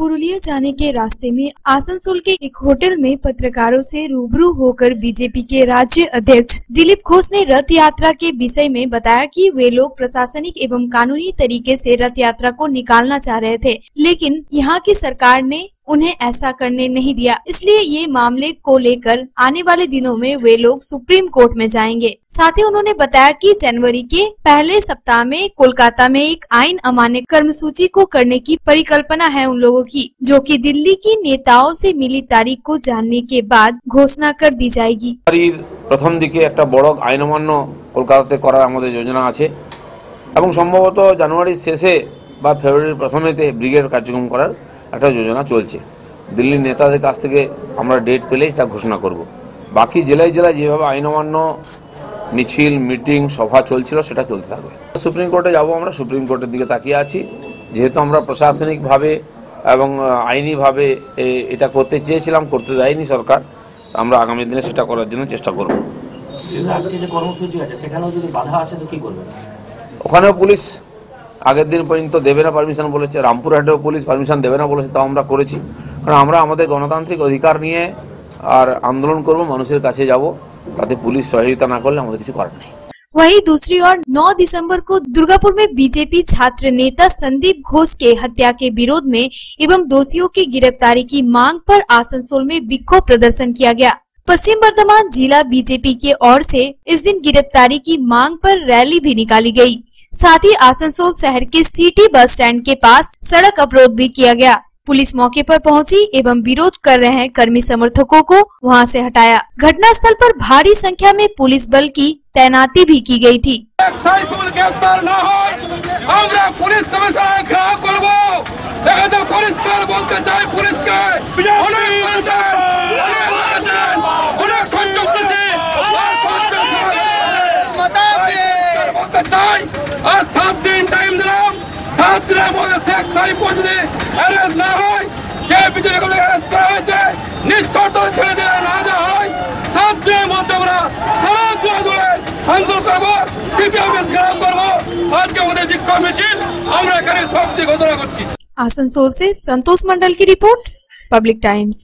पुरुलिया जाने के रास्ते में आसनसोल के एक होटल में पत्रकारों से रूबरू होकर बीजेपी के राज्य अध्यक्ष दिलीप घोष ने रथ यात्रा के विषय में बताया कि वे लोग प्रशासनिक एवं कानूनी तरीके से रथ यात्रा को निकालना चाह रहे थे, लेकिन यहाँ की सरकार ने उन्हें ऐसा करने नहीं दिया इसलिए ये मामले को लेकर आने वाले दिनों में वे लोग सुप्रीम कोर्ट में जाएंगे साथ ही उन्होंने बताया कि जनवरी के पहले सप्ताह में कोलकाता में एक आइन अमान्य कर्मसूची को करने की परिकल्पना है उन लोगों की जो कि दिल्ली की नेताओं से मिली तारीख को जानने के बाद घोषणा कर दी जाएगी জানুয়ারির প্রথম দিকে একটা বড় আইন অমান্য কলকাতাতে করার আমাদের যোজনা আছে এবং সম্ভবত জানুয়ারির শেষে বা ফেব্রুয়ারির প্রথমেতে ব্রিগেড কার্যক্রম করার একটা যোজনা চলছে। দিল্লির নেতাদের কাছ থেকে আমরা ডেট পেলে এটা ঘোষণা করব। বাকি জেলায় জেলায় যেভাবে আইন অমান্য মিছিল মিটিং সভা চলছিল সেটা চলতে থাকবে। সুপ্রিম কোর্টে যাব আমরা সুপ্রিম কোর্টের দিকে তাকিয়ে আছি। যেহেতু আমরা প্রশাসনিকভাবে এবং আইনিভাবে এটা করতে চেয়েছিলাম করতে দেয়নি সরকার আমরা আগামী দিনে সেটা করার জন্য চেষ্টা করব। আজকে যে কর্মসূচি আছে সেখানেও যদি বাধা আসে তো কি করবেন ওখানেও পুলিশ আগের দিন পর্যন্ত দেবে না পারমিশন বলেছে রামপুরহাটেও পুলিশ পারমিশন দেবে না বলেছে তাও আমরা করেছি কারণ আমরা আমাদের গণতান্ত্রিক অধিকার নিয়ে আর আন্দোলন করব মানুষের কাছে যাব তাতে পুলিশ সহযোগিতা না করলে আমাদের কিছু করার নেই वहीं दूसरी ओर 9 दिसंबर को दुर्गापुर में बीजेपी छात्र नेता संदीप घोष के हत्या के विरोध में एवं दोषियों की गिरफ्तारी की मांग पर आसनसोल में विक्षोभ प्रदर्शन किया गया पश्चिम बर्धमान जिला बीजेपी के ओर से इस दिन गिरफ्तारी की मांग पर रैली भी निकाली गई साथ ही आसनसोल शहर के सिटी बस स्टैंड के पास सड़क अवरोध भी किया गया। पुलिस मौके पर पहुँची एवं विरोध कर रहे कर्मी समर्थकों को वहाँ से हटाया। घटना स्थल पर भारी संख्या में पुलिस बल की तैनाती भी की गई थी। पुलिस গ্রেফতার না হয় আমরা পুলিশ কমিশনার ঘেরাও করব এখানে পরিষ্কার বলতে চাই পুলিশকে অনেক করেছেন অনেক করেছেন অনেক সহ্য করেছে আর সহ্য পরিষ্কার বলতে চাই আর সাত দিন টাইম দিলাম সাত দিনের মধ্যে শেখ সাইফুল যদি অ্যারেস্ট না হয় কে বিজেপি অ্যারেস্ট করা হয়েছে নিঃশর্ত ছেড়ে দেওয়া না দেওয়া হয় সাত দিনের মধ্যে আমরা সারা জেলা জুড়ে আন্দোলন করবো সিপিএম গ্রাম করবো আজকে আমাদের বিক্ষোভ মিছিল আমরা এখানে শক্তি ঘোষণা করছি आसनसोल से संतोष मंडल की रिपोर्ट पब्लिक टाइम्स